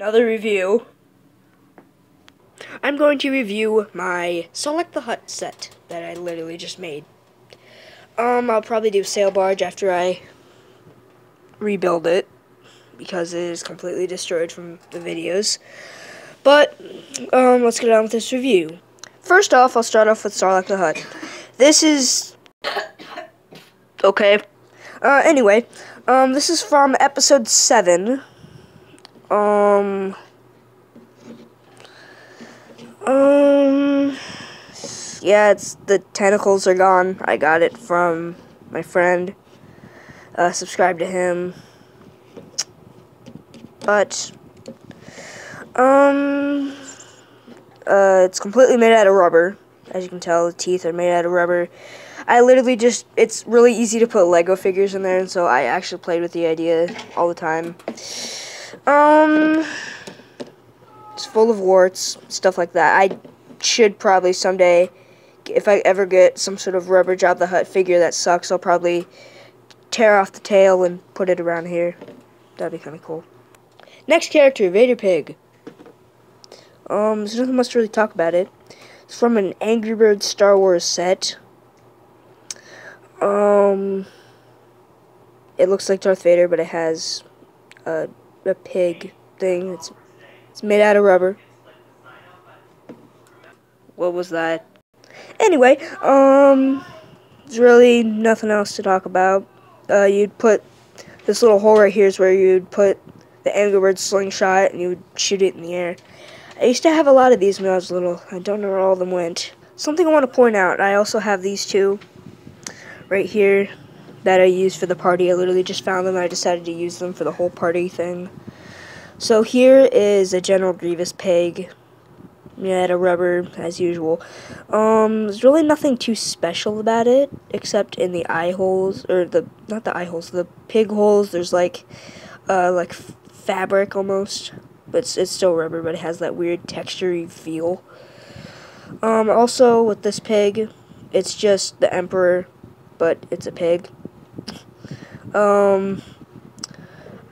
Another review. I'm going to review my Sarlacc the Hutt set that I literally just made. Um, I'll probably do Sail Barge after I rebuild it because it is completely destroyed from the videos. But, um, let's get on with this review. First off, I'll start off with Sarlacc the Hutt. This is... Okay. Uh, anyway, um, this is from episode 7. Um... Um... Yeah, it's the tentacles are gone. I got it from my friend. Uh, subscribe to him. But um, uh, it's completely made out of rubber. As you can tell, the teeth are made out of rubber. I literally just, it's really easy to put Lego figures in there, and so I actually played with the idea all the time. Um, it's full of warts, stuff like that. I should probably someday, if I ever get some sort of rubber Jabba the Hutt figure that sucks, I'll probably tear off the tail and put it around here. That'd be kind of cool. Next character, Vader Pig. Um, there's nothing much to really talk about it. It's from an Angry Birds Star Wars set. Um, it looks like Darth Vader, but it has a, a pig thing. It's it's made out of rubber. What was that? Anyway, um, there's really nothing else to talk about. Uh, you'd put this little hole right here is where you'd put the Angry Bird slingshot and you would shoot it in the air. I used to have a lot of these when I was little. I don't know where all of them went. Something I want to point out, I also have these two right here that I used for the party. I literally just found them I decided to use them for the whole party thing. So here is a General Grievous peg. Yeah, a rubber, as usual. Um, there's really nothing too special about it, except in the eye holes, or the, not the eye holes, the pig holes, there's like, uh, like fabric almost, but it's, it's still rubber, but it has that weird textury feel. Um, also with this pig, it's just the Emperor, but it's a pig. Um,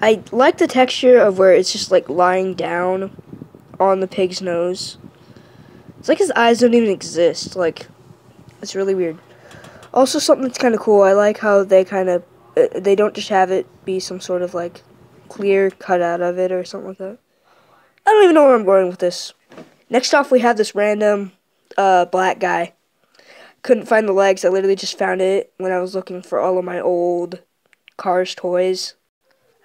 I like the texture of where it's just like lying down on the pig's nose. It's like his eyes don't even exist. Like, it's really weird. Also, something that's kind of cool. I like how they kind of uh, they don't just have it be some sort of like clear cut out of it or something like that. I don't even know where I'm going with this. Next off, we have this random uh, black guy. Couldn't find the legs. I literally just found it when I was looking for all of my old Cars toys.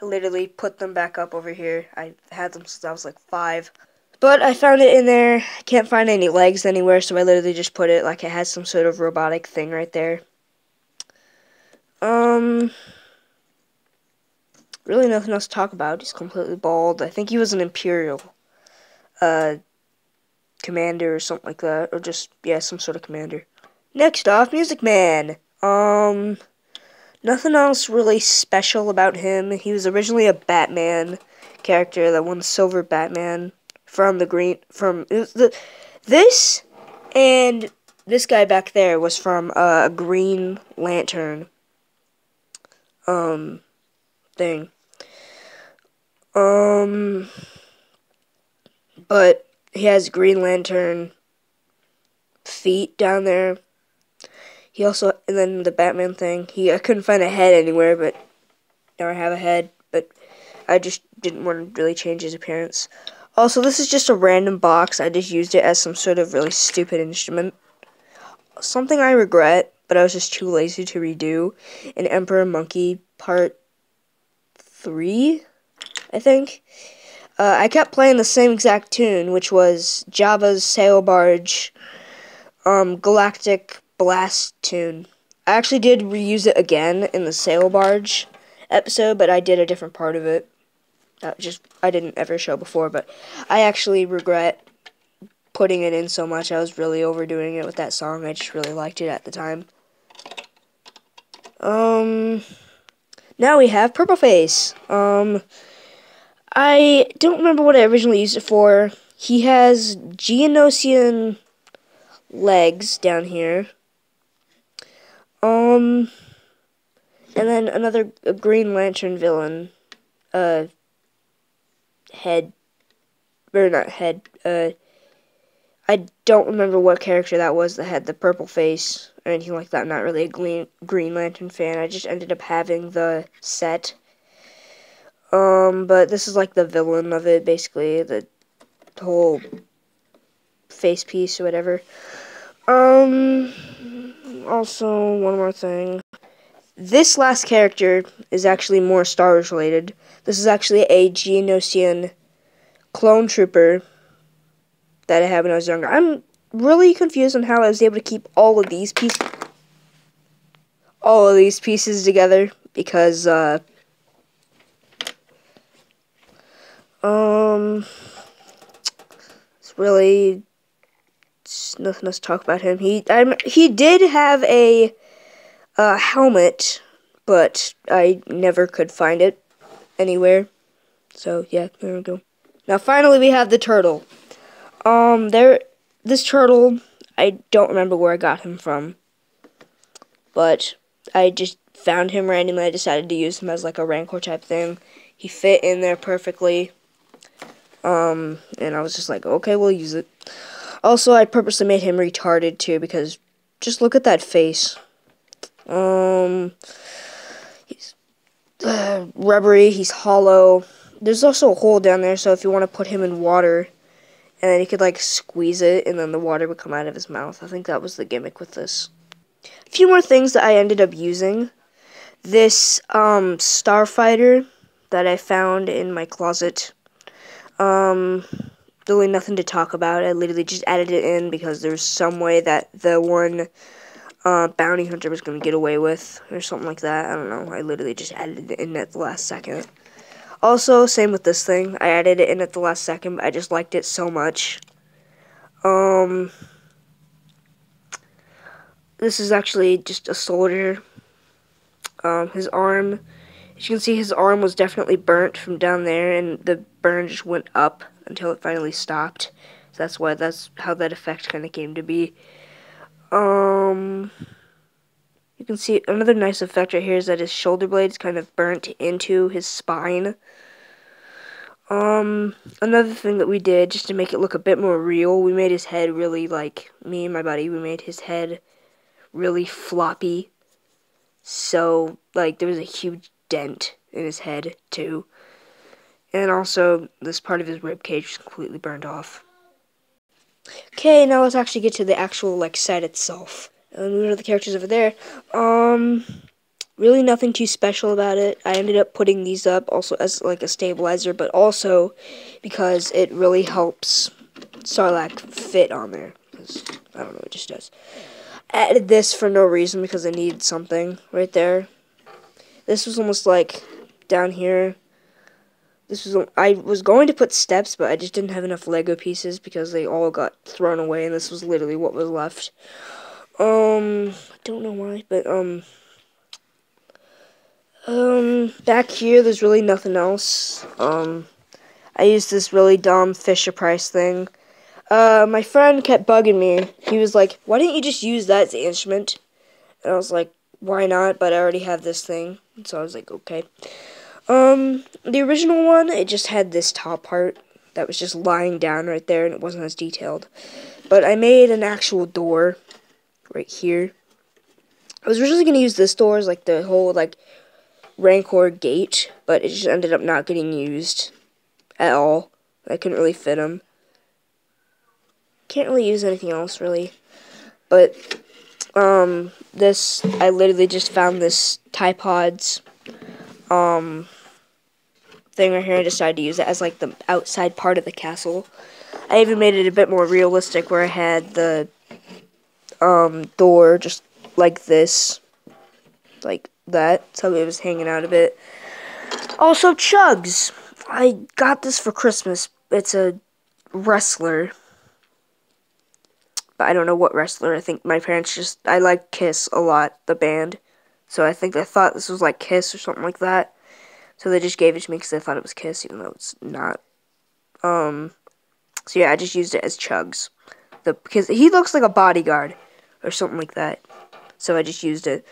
I literally put them back up over here. I had them since I was like five. But I found it in there. I can't find any legs anywhere, so I literally just put it like it has some sort of robotic thing right there. Um, really nothing else to talk about. He's completely bald. I think he was an Imperial uh, commander or something like that. Or just, yeah, some sort of commander. Next off, Music Man. Um, nothing else really special about him. He was originally a Batman character that won Silver Batman from the green, from, the, this and this guy back there was from a Green Lantern um thing. Um, but he has Green Lantern feet down there. He also, and then the Batman thing. He, I couldn't find a head anywhere, but now I have a head. But I just didn't want to really change his appearance. Also, this is just a random box. I just used it as some sort of really stupid instrument. Something I regret, but I was just too lazy to redo. An Emperor Monkey Part 3, I think. Uh, I kept playing the same exact tune, which was Jabba's Sail Barge um, Galactic Blast tune. I actually did reuse it again in the Sail Barge episode, but I did a different part of it. That just I didn't ever show before, but I actually regret putting it in so much. I was really overdoing it with that song. I just really liked it at the time. Um, now we have Purple Face. Um, I don't remember what I originally used it for. He has Geonosian legs down here. Um, and then another Green Lantern villain, uh, head or not head, uh, I don't remember what character that was that had the purple face or anything like that. I'm not really a Green, Green Lantern fan. I just ended up having the set. Um, but this is like the villain of it, basically. The whole face piece or whatever. Um, also, one more thing. This last character is actually more Star Wars related. This is actually a Geonosian clone trooper that I had when I was younger. I'm really confused on how I was able to keep all of these pieces all of these pieces together because uh um it's really nothing else to talk about him. He I'm, he did have a uh, helmet, but I never could find it anywhere. So yeah, there we go. Now finally we have the turtle. Um, there, this turtle, I don't remember where I got him from, but I just found him randomly. I decided to use him as like a rancor type thing. He fit in there perfectly. Um, and I was just like, okay, we'll use it. Also, I purposely made him retarded too because just look at that face. Um, he's uh, rubbery. He's hollow. There's also a hole down there, so if you want to put him in water, and then he could like squeeze it, and then the water would come out of his mouth. I think that was the gimmick with this. A few more things that I ended up using. This um, starfighter that I found in my closet. Um, really nothing to talk about. I literally just added it in because there's some way that the one uh, bounty hunter was going to get away with, or something like that. I don't know. I literally just added it in at the last second. Also, same with this thing. I added it in at the last second, but I just liked it so much. Um, this is actually just a soldier. Um, his arm, you can see, his arm was definitely burnt from down there, and the burn just went up until it finally stopped. So that's why that's how that effect kind of came to be. Um, you can see another nice effect right here is that his shoulder blades kind of burnt into his spine. Um, another thing that we did just to make it look a bit more real, we made his head really like me and my buddy. We made his head really floppy. So like there was a huge dent in his head too. And also, this part of his rib cage was completely burned off. Okay, now let's actually get to the actual, like, set itself. And we are the characters over there. Um, really nothing too special about it. I ended up putting these up also as, like, a stabilizer, but also because it really helps Sarlacc fit on there. Because, I don't know, it just does. Added this for no reason because I needed something right there. This was almost like down here this was I was going to put steps, but I just didn't have enough Lego pieces because they all got thrown away, and this was literally what was left. Um, I don't know why, but um, um, back here there's really nothing else. Um, I used this really dumb Fisher Price thing. Uh, my friend kept bugging me. He was like, "Why didn't you just use that as the instrument?" And I was like, "Why not?" But I already have this thing, so I was like, "Okay." Um, the original one, it just had this top part that was just lying down right there, and it wasn't as detailed. But I made an actual door right here. I was originally going to use this door as, like, the whole, like, Rancor gate, but it just ended up not getting used at all. I couldn't really fit them. Can't really use anything else, really. But, um, this, I literally just found this Typods um, thing right here. I decided to use it as like the outside part of the castle. I even made it a bit more realistic where I had the um, door just like this. Like that. So it was hanging out a bit. Also, Chugs. I got this for Christmas. It's a wrestler. I don't know what wrestler. I think my parents just... I like Kiss a lot, the band. So I think they thought this was like Kiss or something like that. So they just gave it to me because they thought it was Kiss, even though it's not. Um, so yeah, I just used it as Chugs. The because he looks like a bodyguard or something like that. So I just used it.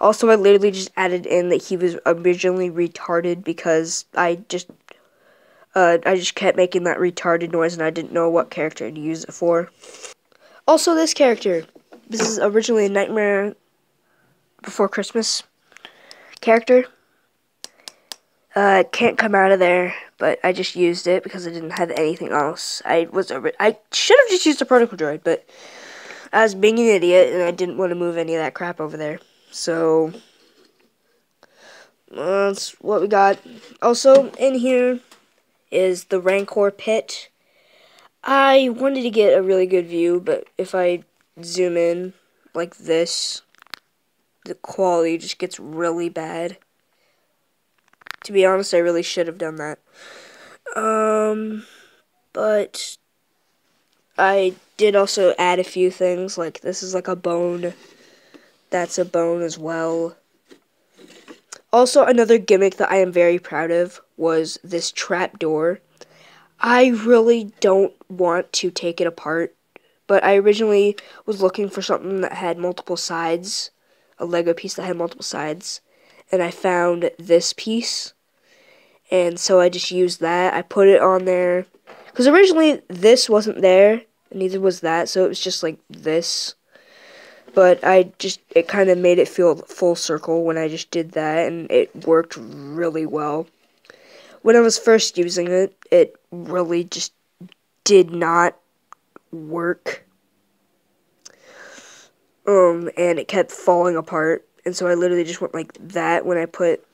Also, I literally just added in that he was originally retarded because I just Uh, I just kept making that retarded noise and I didn't know what character to use it for. Also, this character. This is originally a Nightmare Before Christmas character. Uh, can't come out of there, but I just used it because I didn't have anything else. I was over. I should have just used a protocol droid, but I was being an idiot and I didn't want to move any of that crap over there. So that's what we got. Also in here is the Rancor pit. I wanted to get a really good view, but if I zoom in like this, the quality just gets really bad. To be honest, I really should have done that. Um, but I did also add a few things, like this is like a bone. That's a bone as well. Also, another gimmick that I am very proud of was this trap door. I really don't want to take it apart, but I originally was looking for something that had multiple sides, a Lego piece that had multiple sides, and I found this piece, and so I just used that. I put it on there, because originally this wasn't there, neither was that, so it was just like this but I just it kind of made it feel full circle when I just did that and it worked really well. When I was first using it, it really just did not work. Um and it kept falling apart and so I literally just went like that when I put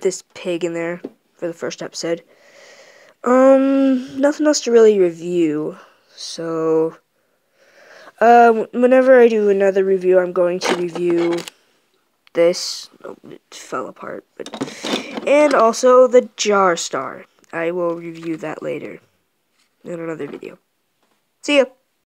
this pig in there for the first episode. Um nothing else to really review. So um, whenever I do another review, I'm going to review this. Oh, it fell apart. But, and also the Jar Star. I will review that later in another video. See ya!